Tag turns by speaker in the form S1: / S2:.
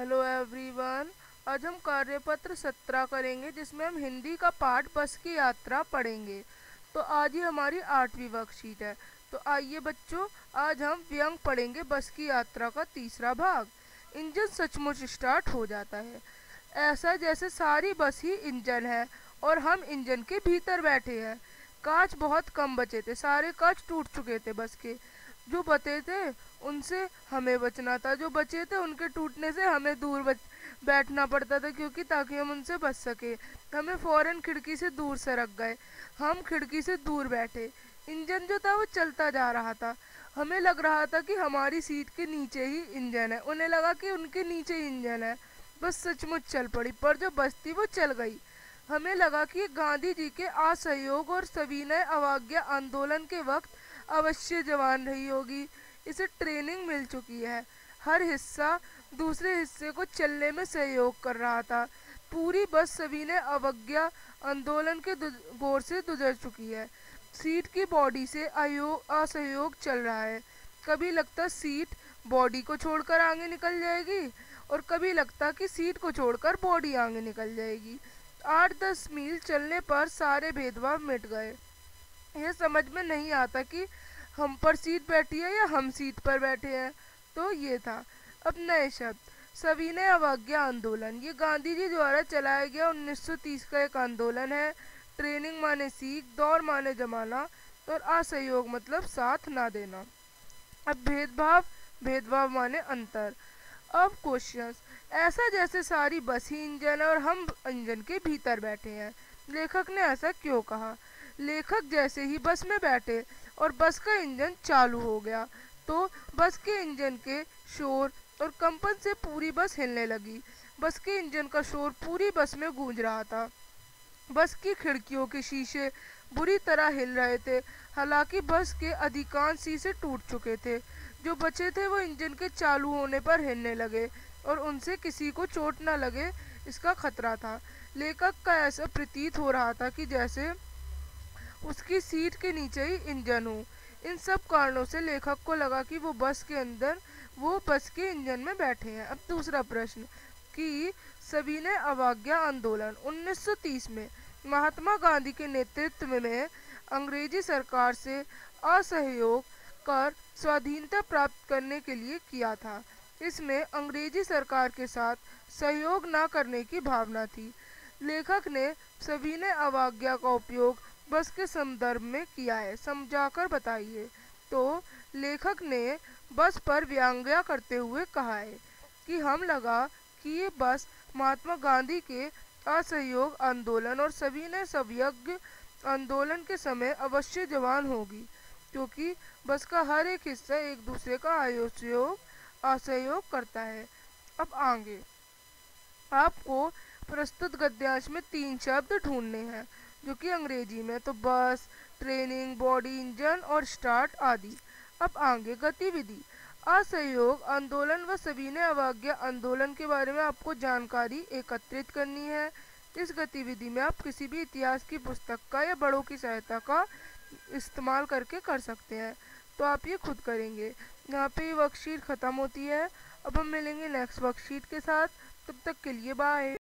S1: आज हम कार्यपत्र सत्रह करेंगे, जिसमें हम हिंदी का पाठ बस की यात्रा पढ़ेंगे। तो आज ही हमारी आठवीं वर्कशीट है। तो आइए बच्चों, आज हम व्यंग पढ़ेंगे बस की यात्रा का तीसरा भाग। इंजन सचमुच स्टार्ट हो जाता है। ऐसा जैसे सारी बस ही इंजन है, और हम इंजन के भीतर बैठे हैं। कांच बहुत कम बचे थे, सारे कांच टूट चुके थे बस के। जो बचे थे, उनसे हमें बचना था। जो बचे थे, उनके टूटने से हमें दूर बच, बैठना पड़ता था क्योंकि ताकि हम उनसे बच सके। हमें फ़ौरन खिड़की से दूर सरक गए। हम खिड़की से दूर बैठे। इंजन जो था, वो चलता जा रहा था। हमें लग रहा था कि हमारी सीट के नीचे ही इंजन है। उन्हें लगा कि उनके नीचे इंजन है। बस सचमुच चल पड़ी, पर जो बस थी, वो चल गई। हमें लगा कि गांधी जी के असहयोग और सविनय अवज्ञा आंदोलन के वक्त अवश्य जवान रही होगी। इसे ट्रेनिंग मिल चुकी है। हर हिस्सा दूसरे हिस्से को चलने में सहयोग कर रहा था। पूरी बस सभी ने अवज्ञा आंदोलन के गौर से गुजर चुकी है। सीट की बॉडी से असहयोग चल रहा है। कभी लगता सीट बॉडी को छोड़कर आगे निकल जाएगी और कभी लगता कि सीट को छोड़कर बॉडी आगे निकल जाएगी। आठ दस मील चलने पर सारे भेदभाव मिट गए। यह समझ में नहीं आता कि हम पर सीट बैठी है या हम सीट पर बैठे हैं। तो ये था। अब नए शब्द। सविनय अवज्ञा आंदोलन। ये गांधी जी द्वारा चलाया गया 1930 का एक आंदोलन है। ट्रेनिंग माने सीख, दौड़ माने जमाना और असहयोग मतलब साथ ना देना। अब भेदभाव भेदभाव माने अंतर। अब क्वेश्चंस ऐसा जैसे सारी बस ही इंजन और हम इंजन के भीतर बैठे हैं। लेखक ने ऐसा क्यों कहा? लेखक जैसे ही बस में बैठे और बस का इंजन चालू हो गया तो बस के इंजन के शोर और कंपन से पूरी बस हिलने लगी। बस के इंजन का शोर पूरी बस में गूंज रहा था। बस की खिड़कियों के शीशे बुरी तरह हिल रहे थे, हालाँकि बस के अधिकांश शीशे टूट चुके थे। जो बचे थे वो इंजन के चालू होने पर हिलने लगे और उनसे किसी को चोट न लगे, इसका खतरा था। लेखक का ऐसा प्रतीत हो रहा था कि जैसे उसकी सीट के नीचे ही इंजन हो। इन सब कारणों से लेखक को लगा कि वो बस के अंदर, वो बस के इंजन में बैठे हैं। अब दूसरा प्रश्न, कि सविनय अवज्ञा आंदोलन 1930 में महात्मा गांधी के नेतृत्व में अंग्रेज़ी सरकार से असहयोग कर स्वाधीनता प्राप्त करने के लिए किया था। इसमें अंग्रेज़ी सरकार के साथ सहयोग न करने की भावना थी। लेखक ने सविनय अवज्ञा का उपयोग बस के संदर्भ में किया है। समझाकर बताइए। तो लेखक ने बस पर व्यांग्या करते हुए कहा है कि हम लगा कि ये बस महात्मा गांधी के असहयोग आंदोलन और सभी ने सवयज्ञ आंदोलन के समय अवश्य जवान होगी, क्योंकि बस का हर एक हिस्सा एक दूसरे का आयोजयोग असहयोग करता है। अब आगे। आपको प्रस्तुत गद्यांश में तीन शब्द ढूँढने हैं। जो कि अंग्रेज़ी में तो बस, ट्रेनिंग, बॉडी इंजन और स्टार्ट आदि। अब आगे गतिविधि। असहयोग, आंदोलन व सविनय अवज्ञा आंदोलन के बारे में आपको जानकारी एकत्रित करनी है। इस गतिविधि में आप किसी भी इतिहास की पुस्तक का या बड़ों की सहायता का इस्तेमाल करके कर सकते हैं। तो आप ये खुद करेंगे। यहाँ पे वर्कशीट ख़त्म होती है। अब हम मिलेंगे नेक्स्ट वर्कशीट के साथ। तब तक के लिए बाय